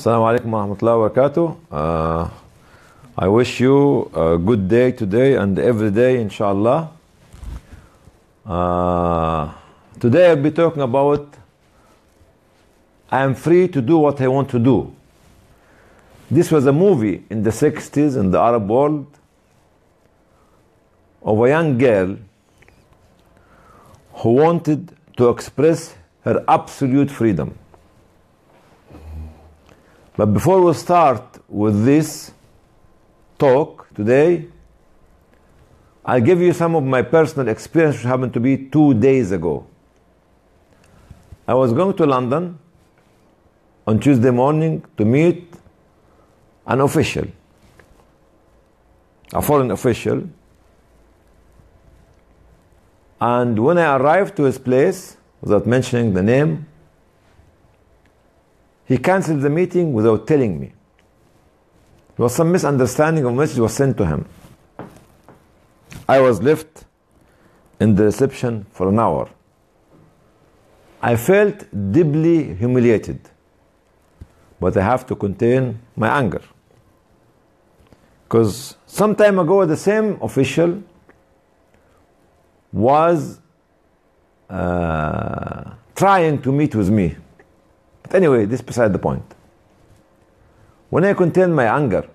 Assalamu alaikum wa rahmatullahi wa barakatuh. Uh, I wish you a good day today and every day, inshallah. Uh, today I'll be talking about I am free to do what I want to do. This was a movie in the 60s in the Arab world of a young girl who wanted to express her absolute freedom. But before we start with this talk today, I'll give you some of my personal experience, which happened to be two days ago. I was going to London on Tuesday morning to meet an official, a foreign official. And when I arrived to his place, without mentioning the name, he canceled the meeting without telling me. There was some misunderstanding of message was sent to him. I was left in the reception for an hour. I felt deeply humiliated, but I have to contain my anger. Because some time ago, the same official was uh, trying to meet with me. But anyway, this beside the point. When I contained my anger,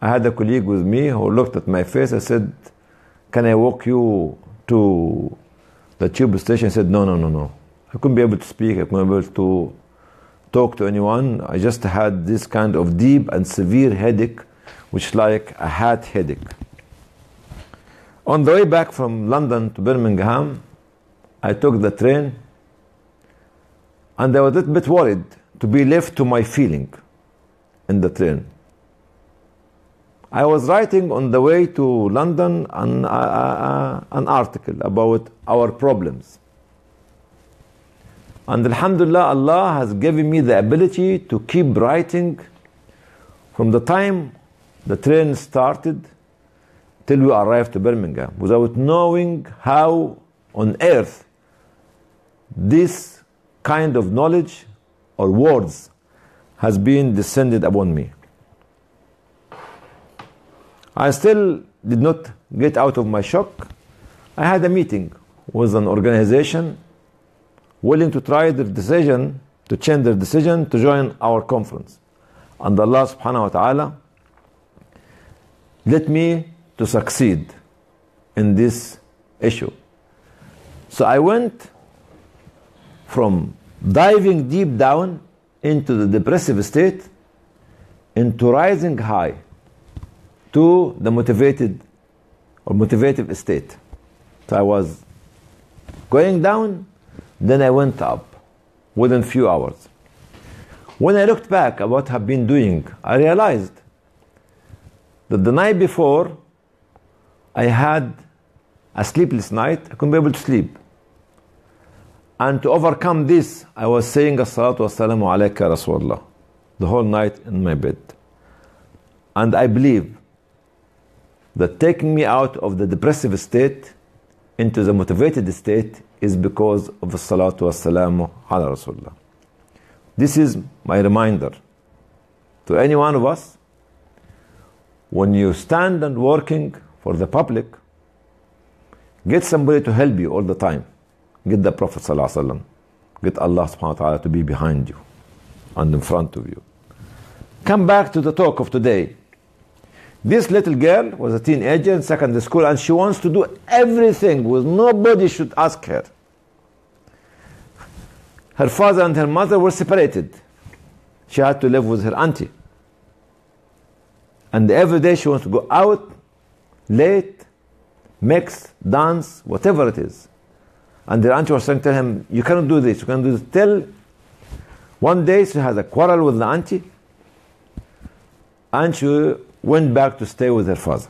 I had a colleague with me who looked at my face. I said, Can I walk you to the tube station? He said, No, no, no, no. I couldn't be able to speak. I couldn't be able to talk to anyone. I just had this kind of deep and severe headache, which like a hat headache. On the way back from London to Birmingham, I took the train and I was a little bit worried to be left to my feeling in the train. I was writing on the way to London an, uh, uh, an article about our problems. And Alhamdulillah, Allah has given me the ability to keep writing from the time the train started till we arrived to Birmingham without knowing how on earth this kind of knowledge or words has been descended upon me. I still did not get out of my shock. I had a meeting with an organization willing to try their decision, to change their decision to join our conference. And Allah subhanahu wa ta'ala let me to succeed in this issue. So I went from diving deep down into the depressive state into rising high to the motivated or motivative state. So I was going down, then I went up within few hours. When I looked back at what I've been doing, I realized that the night before I had a sleepless night, I couldn't be able to sleep. And to overcome this, I was saying As-salatu wassalamu alayka Rasulullah the whole night in my bed. And I believe that taking me out of the depressive state into the motivated state is because of the salatu wassalamu ala Rasulullah. This is my reminder to any one of us when you stand and working for the public, get somebody to help you all the time. Get the Prophet ﷺ. Get Allah subhanahu wa ta'ala to be behind you and in front of you. Come back to the talk of today. This little girl was a teenager in secondary school and she wants to do everything with nobody should ask her. Her father and her mother were separated. She had to live with her auntie. And every day she wants to go out late, mix, dance, whatever it is. And the auntie was trying to tell him, You cannot do this, you cannot do this. Till one day she had a quarrel with the auntie, and she went back to stay with her father.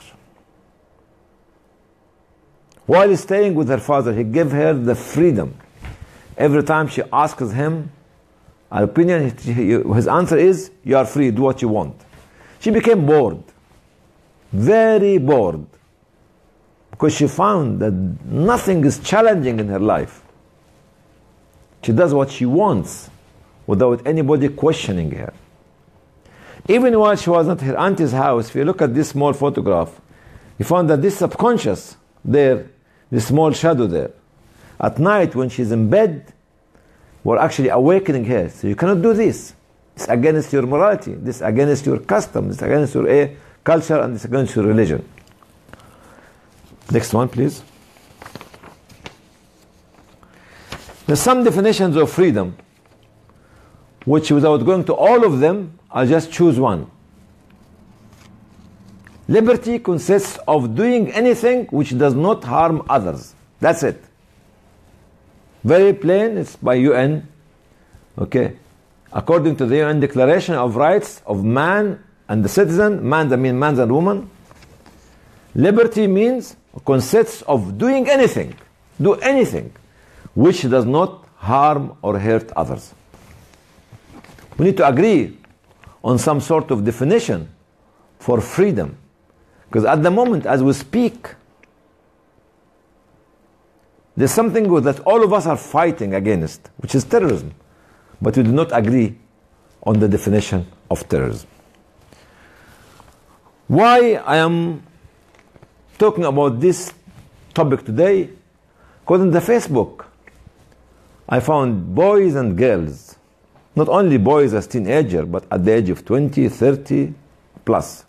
While staying with her father, he gave her the freedom. Every time she asks him an opinion, his answer is, You are free, do what you want. She became bored, very bored, because she found that nothing is challenging in her life. She does what she wants without anybody questioning her. Even while she was at her auntie's house, if you look at this small photograph, you found that this subconscious there, this small shadow there, at night when she's in bed, we're actually awakening her. So you cannot do this. It's against your morality. This against your custom. It's against your uh, culture and it's against your religion. Next one, please. There's some definitions of freedom, which without going to all of them, I'll just choose one. Liberty consists of doing anything which does not harm others. That's it. Very plain, it's by UN. Okay. According to the UN Declaration of Rights of Man and the Citizen, man that means man and woman, liberty means consists of doing anything, do anything which does not harm or hurt others. We need to agree on some sort of definition for freedom. Because at the moment, as we speak, there's something that all of us are fighting against, which is terrorism. But we do not agree on the definition of terrorism. Why I am talking about this topic today? Because in the Facebook, I found boys and girls, not only boys as teenager, but at the age of 20, 30 plus,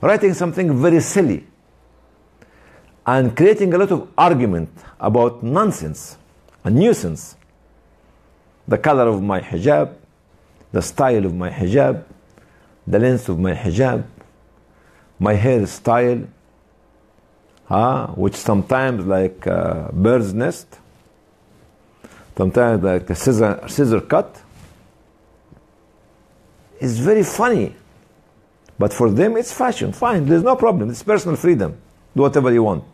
writing something very silly and creating a lot of argument about nonsense and nuisance. The color of my hijab, the style of my hijab, the length of my hijab, my hairstyle, uh, which sometimes like a bird's nest, sometimes like a scissor, scissor cut, is very funny. But for them, it's fashion. Fine, there's no problem. It's personal freedom. Do whatever you want.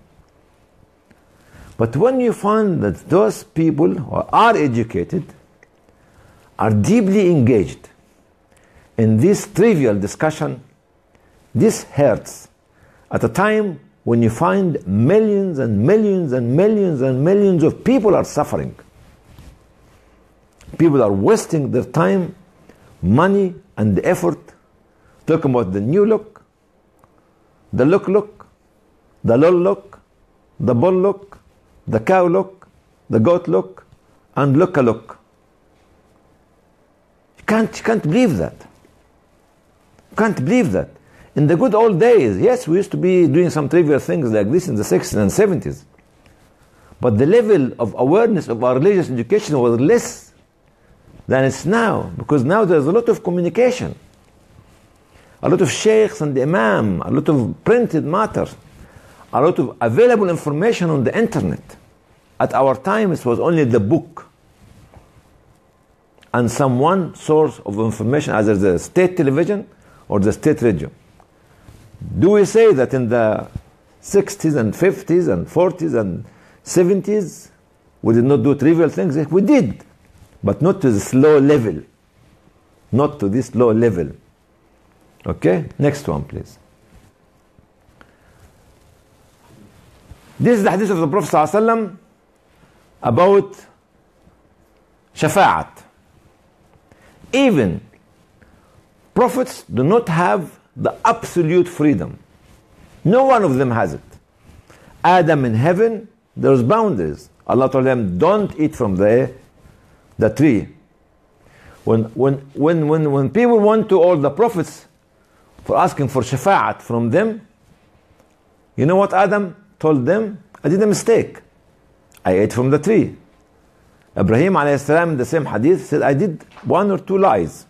But when you find that those people who are educated are deeply engaged in this trivial discussion, this hurts at a time when you find millions and millions and millions and millions of people are suffering. People are wasting their time, money, and effort talking about the new look, the look look, the lol look, the bull look, the cow look, the goat look, and look a look. You can't, you can't believe that. You can't believe that. In the good old days, yes, we used to be doing some trivial things like this in the 60s and 70s. But the level of awareness of our religious education was less than it's now, because now there's a lot of communication, a lot of sheikhs and imam, a lot of printed matter, a lot of available information on the internet. At our time, it was only the book and some one source of information, either the state television or the state radio. Do we say that in the 60s and 50s and 40s and 70s we did not do trivial things? We did, but not to this low level. Not to this low level. Okay, next one, please. This is the hadith of the Prophet ﷺ about shafa'at. Even prophets do not have the absolute freedom. No one of them has it. Adam in heaven, there's boundaries. Allah told them, don't eat from the, the tree. When, when, when, when, when people went to all the prophets for asking for shafa'at from them, you know what Adam told them? I did a mistake. I ate from the tree. Ibrahim alayhi salam in the same hadith said, I did one or two lies.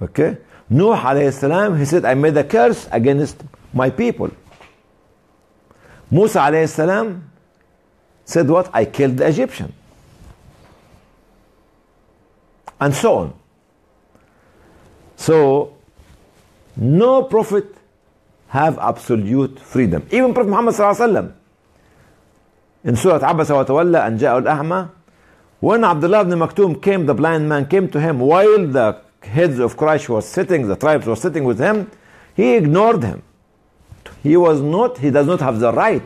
Okay? Nuh alayhi salam, he said, I made a curse against my people. Musa alayhi salam said what? I killed the Egyptian. And so on. So, no prophet have absolute freedom. Even Prophet Muhammad sallallahu wasallam in Surah Abasa wa Tawalla and Ja'al Ahma, when Abdullah ibn Maktoum came, the blind man came to him while the heads of Quraysh was sitting, the tribes were sitting with him, he ignored him. He was not, he does not have the right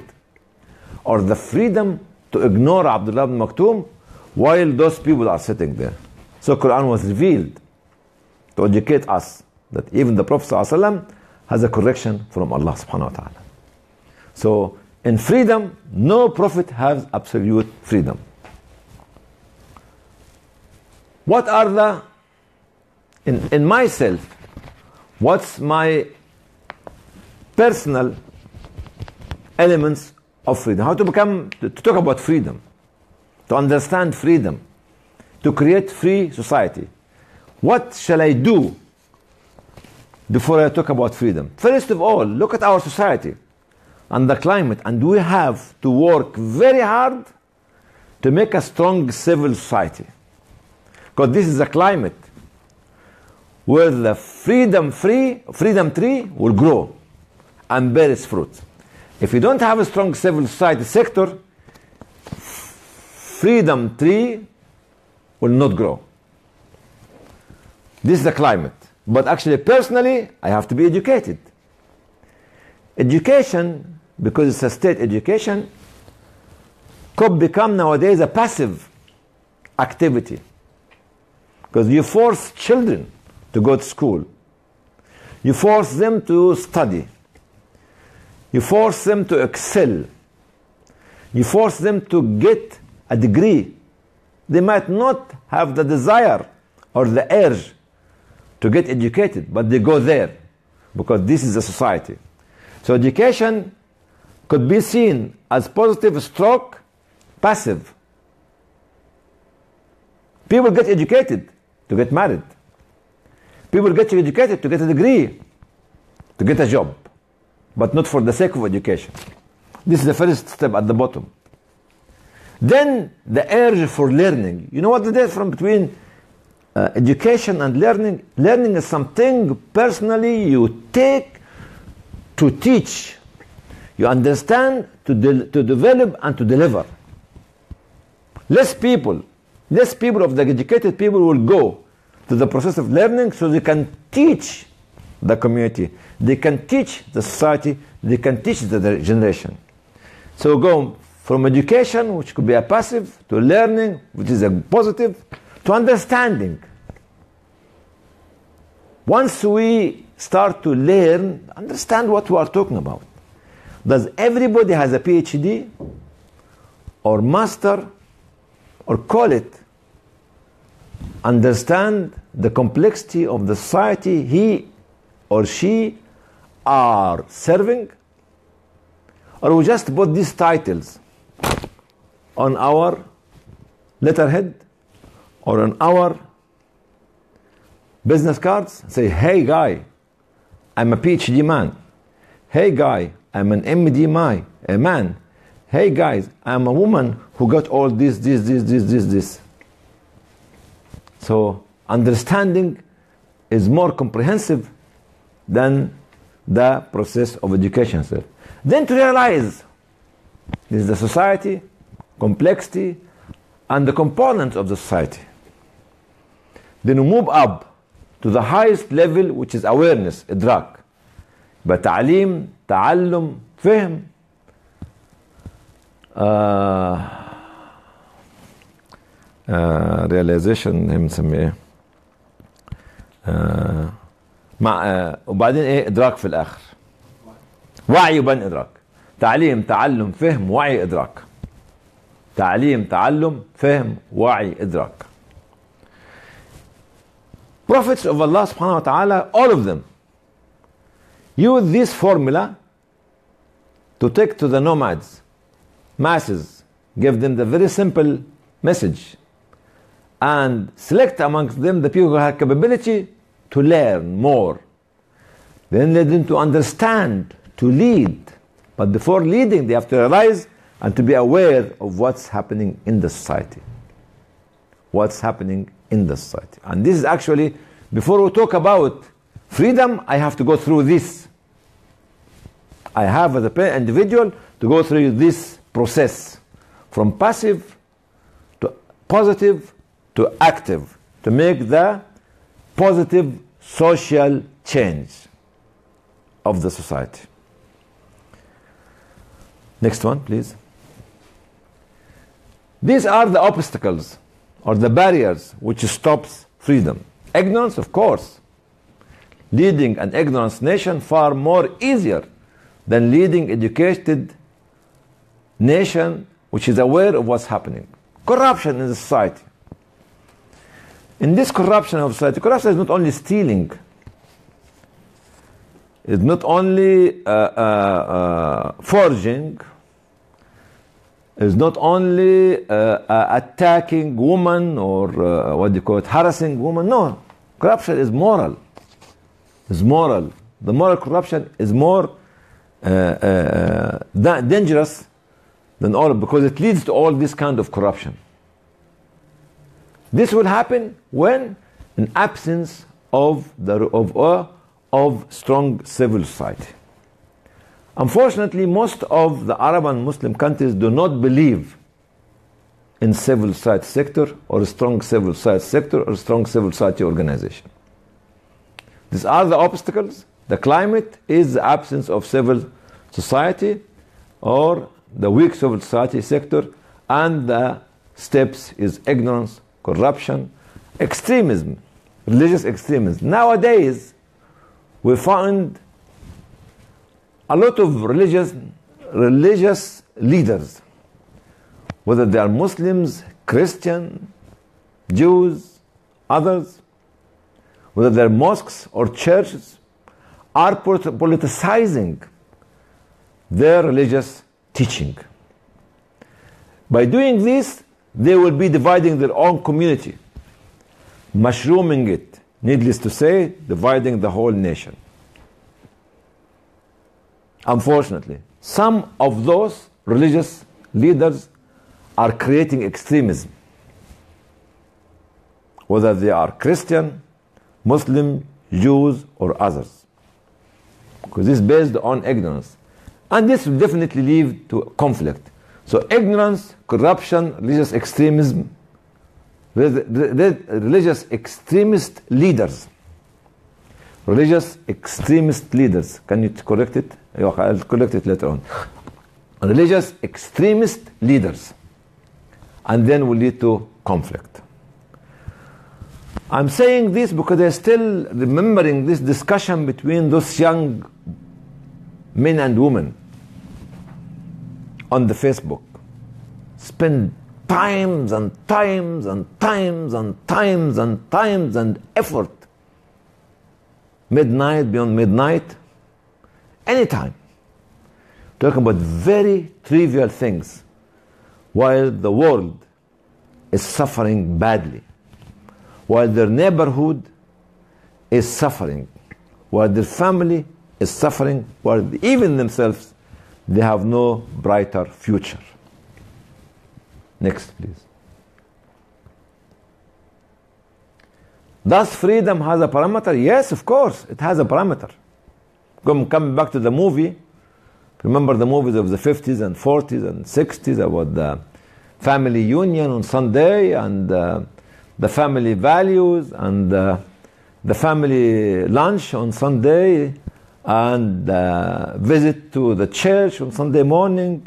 or the freedom to ignore Abdullah ibn Maktoum while those people are sitting there. So Quran was revealed. to educate us that even the Prophet ﷺ has a correction from Allah subhanahu wa ta'ala. So in freedom, no prophet has absolute freedom. What are the in, in myself, what's my personal elements of freedom? How to become to talk about freedom, to understand freedom, to create free society. What shall I do before I talk about freedom? First of all, look at our society and the climate, and we have to work very hard to make a strong civil society. Because this is a climate where the freedom free, freedom tree will grow and bear its fruit. If you don't have a strong civil society sector, freedom tree will not grow. This is the climate. But actually, personally, I have to be educated. Education, because it's a state education, could become nowadays a passive activity. Because you force children to go to school, you force them to study, you force them to excel, you force them to get a degree. They might not have the desire or the urge to get educated, but they go there because this is a society. So education could be seen as positive stroke passive. People get educated to get married. People get educated to get a degree, to get a job, but not for the sake of education. This is the first step at the bottom. Then the urge for learning. You know what the difference between uh, education and learning? Learning is something personally you take to teach. You understand to, de- to develop and to deliver. Less people, less people of the educated people will go to the process of learning so they can teach the community, they can teach the society, they can teach the generation. So go from education, which could be a passive, to learning, which is a positive, to understanding. Once we start to learn, understand what we are talking about. Does everybody has a PhD or master or call it understand the complexity of the society he or she are serving? Or we just put these titles on our letterhead or on our business cards? Say, hey guy, I'm a PhD man. Hey guy, I'm an MD man, a man. Hey guys, I'm a woman who got all this, this, this, this, this, this. So understanding is more comprehensive than the process of education itself. Then to realize this is the society, complexity, and the components of the society. Then we move up to the highest level which is awareness, إدراك. بتعليم تعلم فهم آه آه realization هي بنسميه إيه آه مع آه وبعدين إيه ادراك في الآخر وعي وبعدين ادراك تعليم تعلم فهم وعي ادراك تعليم تعلم فهم وعي ادراك prophets of Allah subhanahu wa ta'ala all of them use this formula to take to the nomads masses give them the very simple message and select amongst them the people who have capability to learn more. Then lead them to understand to lead. But before leading they have to realize and to be aware of what's happening in the society. What's happening in the society. And this is actually before we talk about freedom i have to go through this. I have as a individual to go through this process. From passive to positive to active to make the positive social change of the society. Next one, please. These are the obstacles or the barriers which stops freedom. Ignorance, of course. leading an ignorant nation far more easier than leading educated nation which is aware of what's happening. Corruption in the society. In this corruption of society, corruption is not only stealing, it's not only uh, uh, uh, forging, it's not only uh, uh, attacking women or what do you call it, harassing women. No, corruption is moral. It's moral. The moral corruption is more dangerous than all because it leads to all this kind of corruption. This will happen when, in absence of the of uh, of strong civil society. Unfortunately, most of the Arab and Muslim countries do not believe in civil society sector or a strong civil society sector or strong civil society organization. These are the obstacles. The climate is the absence of civil society or the weak civil society sector, and the steps is ignorance, corruption, extremism, religious extremism. Nowadays, we find a lot of religious religious leaders, whether they are Muslims, Christian, Jews, others, whether they're mosques or churches, are politicizing their religious teaching. By doing this, they will be dividing their own community, mushrooming it, needless to say, dividing the whole nation. Unfortunately, some of those religious leaders are creating extremism, whether they are Christian, Muslim, Jews, or others. Because this is based on ignorance. And this will definitely lead to conflict. So ignorance, corruption, religious extremism, religious extremist leaders. Religious extremist leaders. Can you correct it? I'll correct it later on. Religious extremist leaders. And then will lead to conflict. I'm saying this because I'm still remembering this discussion between those young men and women on the Facebook. Spend times and times and times and times and times and effort. Midnight, beyond midnight, anytime. Talking about very trivial things while the world is suffering badly, while their neighborhood is suffering, while their family is suffering, while even themselves they have no brighter future. Next, please. Does freedom has a parameter? Yes, of course, it has a parameter. Come, coming back to the movie, remember the movies of the 50s and 40s and 60s about the family union on Sunday and uh, the family values and uh, the family lunch on Sunday and uh, visit to the church on Sunday morning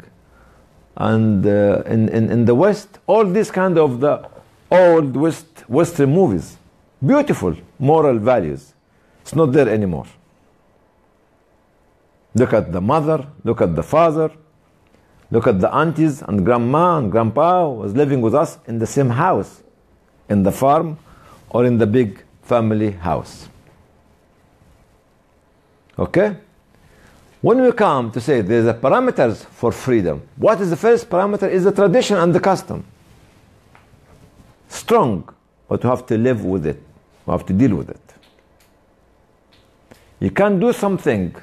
and uh, in, in, in the West, all these kind of the old West, Western movies. Beautiful moral values. It's not there anymore. Look at the mother, look at the father, look at the aunties and grandma and grandpa was living with us in the same house, in the farm or in the big family house. Okay? When we come to say there's a parameters for freedom, what is the first parameter is the tradition and the custom. Strong, but you have to live with it. You have to deal with it. You can't do something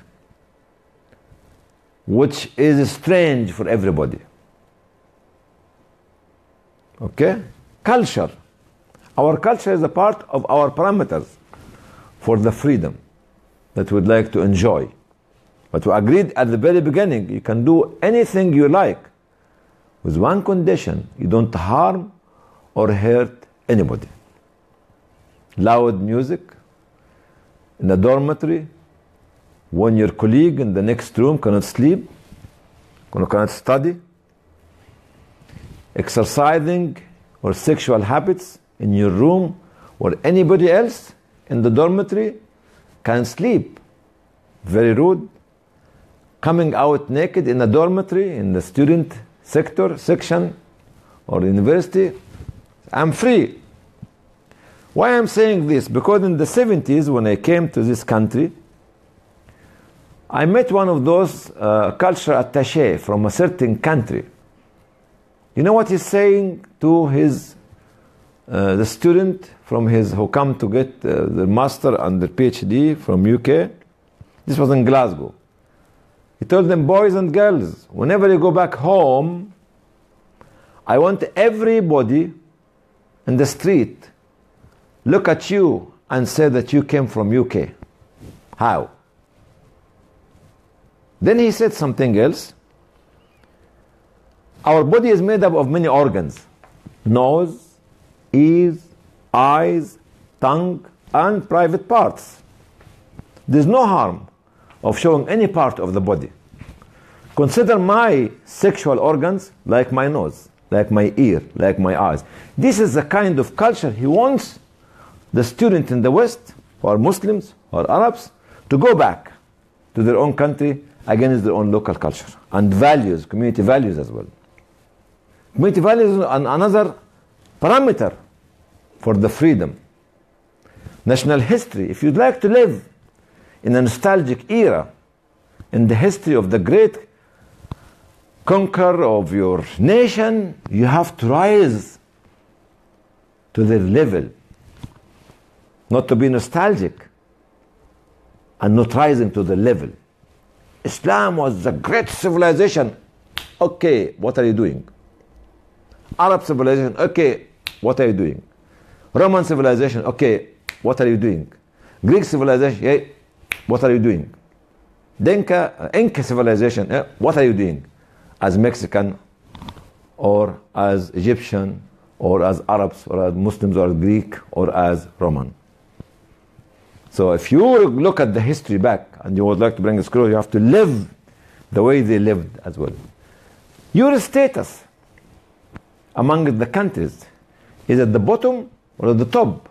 which is strange for everybody. Okay? Culture. Our culture is a part of our parameters for the freedom that we'd like to enjoy. But we agreed at the very beginning you can do anything you like with one condition you don't harm or hurt anybody. Loud music in a dormitory when your colleague in the next room cannot sleep, cannot study, exercising or sexual habits in your room or anybody else in the dormitory can sleep. Very rude. Coming out naked in a dormitory, in the student sector, section, or university, I'm free. Why I'm saying this? Because in the 70s, when I came to this country, I met one of those uh, cultural attaché from a certain country. You know what he's saying to his uh, the student from his who come to get uh, the master and the PhD from UK? This was in Glasgow. He told them, boys and girls, whenever you go back home, I want everybody in the street look at you and say that you came from UK. How? Then he said something else. Our body is made up of many organs nose, ears, eyes, tongue, and private parts. There's no harm of showing any part of the body. Consider my sexual organs like my nose, like my ear, like my eyes. This is the kind of culture he wants the student in the West, or Muslims or Arabs, to go back to their own country against their own local culture and values, community values as well. Community values is another parameter for the freedom. National history, if you'd like to live in a nostalgic era in the history of the great conqueror of your nation, you have to rise to their level not to be nostalgic and not rising to the level. Islam was the great civilization. Okay, what are you doing? Arab civilization, okay, what are you doing? Roman civilization, okay, what are you doing? Greek civilization, hey, what are you doing? Dinka, uh, Inca civilization, eh, what are you doing? As Mexican or as Egyptian or as Arabs or as Muslims or as Greek or as Roman. So if you look at the history back and you would like to bring a scroll, you have to live the way they lived as well. Your status among the countries is at the bottom or at the top.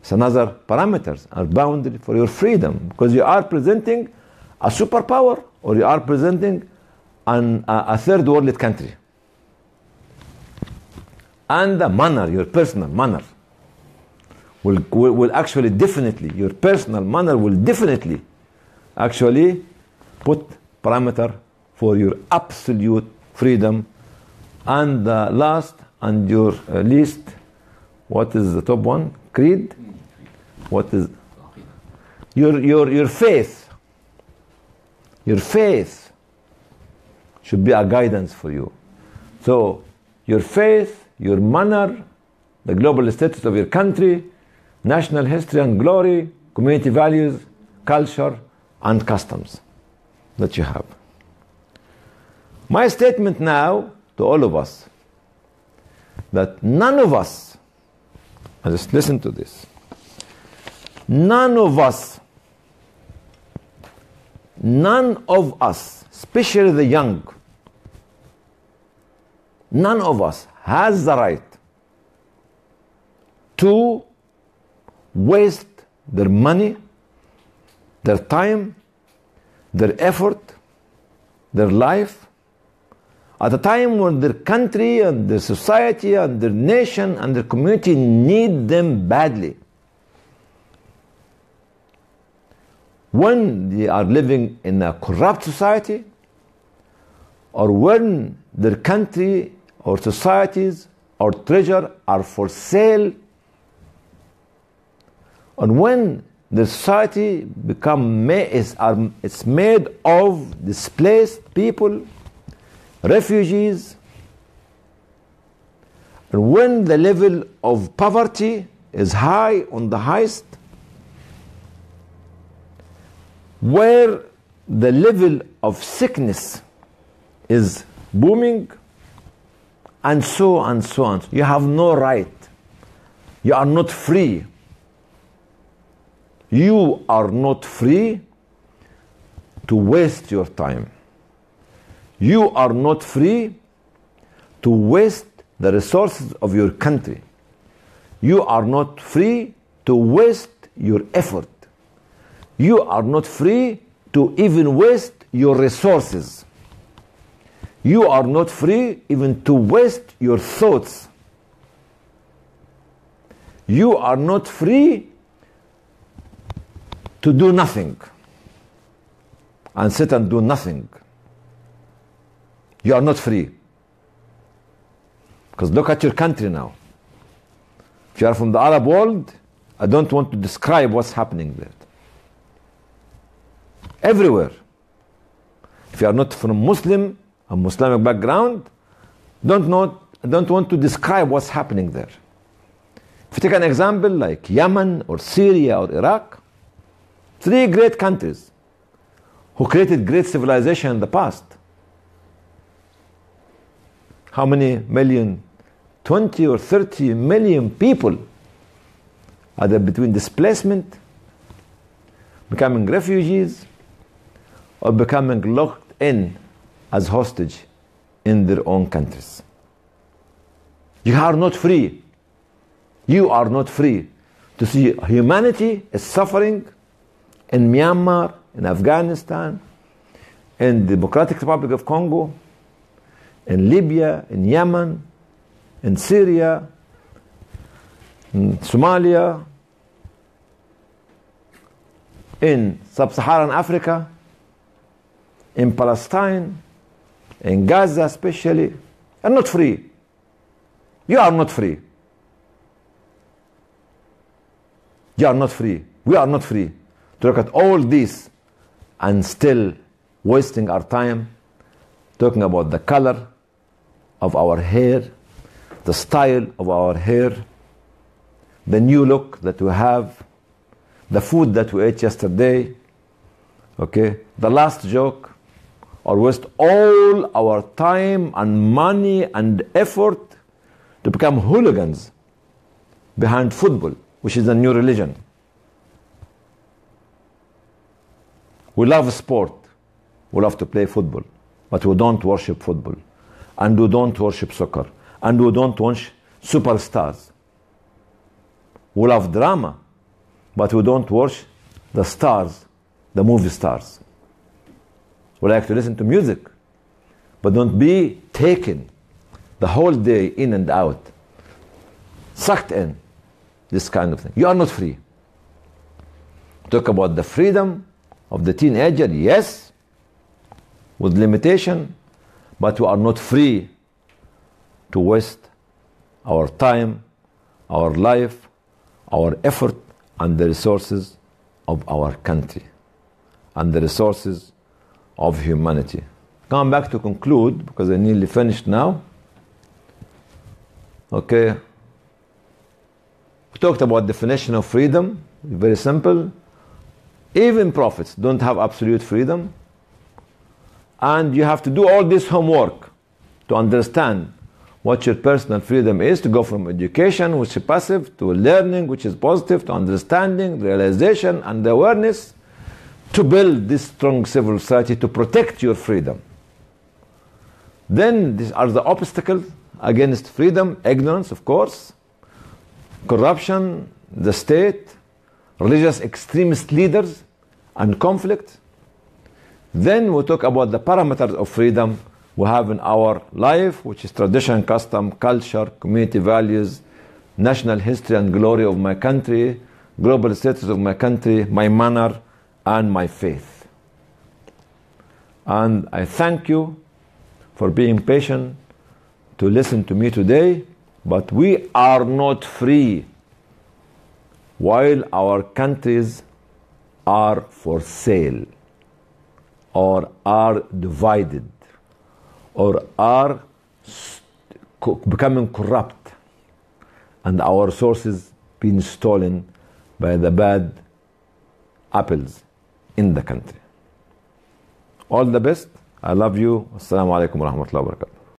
It's another parameters are boundary for your freedom because you are presenting a superpower or you are presenting an, a, a third world country. And the manner, your personal manner will, will, will actually definitely, your personal manner will definitely actually put parameter for your absolute freedom. And the last and your uh, least, what is the top one? Creed? What is your your your faith? Your faith should be a guidance for you. So your faith, your manner, the global status of your country, national history and glory, community values, culture, and customs that you have. My statement now to all of us that none of us, just listen to this, none of us, none of us, especially the young, none of us has the right to waste their money, their time, their effort, their life, at a time when their country and their society and their nation and their community need them badly. When they are living in a corrupt society, or when their country or societies or treasure are for sale and when the society become is, are, it's made of displaced people, refugees, and when the level of poverty is high on the highest, where the level of sickness is booming, and so and so on. You have no right. You are not free you are not free to waste your time. You are not free to waste the resources of your country. You are not free to waste your effort. You are not free to even waste your resources. You are not free even to waste your thoughts. You are not free to do nothing and sit and do nothing. You are not free. Because look at your country now. If you are from the Arab world, I don't want to describe what's happening there. Everywhere. If you are not from Muslim, a Islamic background, don't know, don't want to describe what's happening there. If you take an example like Yemen or Syria or Iraq, three great countries who created great civilization in the past. How many million? 20 or 30 million people either between displacement, becoming refugees, or becoming locked in as hostage in their own countries. You are not free. You are not free to see humanity is suffering in Myanmar, in Afghanistan, in the Democratic Republic of Congo, in Libya, in Yemen, in Syria, in Somalia, in sub Saharan Africa, in Palestine, in Gaza especially, are not free. You are not free. You are not free. We are not free to look at all this and still wasting our time talking about the color of our hair, the style of our hair, the new look that we have, the food that we ate yesterday, okay, the last joke, or waste all our time and money and effort to become hooligans behind football, which is a new religion. We love sport. We love to play football, but we don't worship football. And we don't worship soccer. And we don't watch superstars. We love drama, but we don't watch the stars, the movie stars. We like to listen to music, but don't be taken the whole day in and out, sucked in this kind of thing. You are not free. Talk about the freedom of the teenager, yes, with limitation, but we are not free to waste our time, our life, our effort, and the resources of our country and the resources of humanity. Come back to conclude because I nearly finished now. Okay. We talked about definition of freedom, very simple. Even prophets don't have absolute freedom. And you have to do all this homework to understand what your personal freedom is to go from education, which is passive, to learning, which is positive, to understanding, realization, and awareness, to build this strong civil society to protect your freedom. Then these are the obstacles against freedom ignorance, of course, corruption, the state, religious extremist leaders, and conflict. Then we talk about the parameters of freedom we have in our life, which is tradition, custom, culture, community values, national history and glory of my country, global status of my country, my manner, and my faith. And I thank you for being patient to listen to me today, but we are not free while our countries are for sale or are divided or are becoming corrupt and our sources being stolen by the bad apples in the country. All the best. I love you. Assalamu alaikum wa rahmatullahi wa barakatuh.